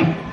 life.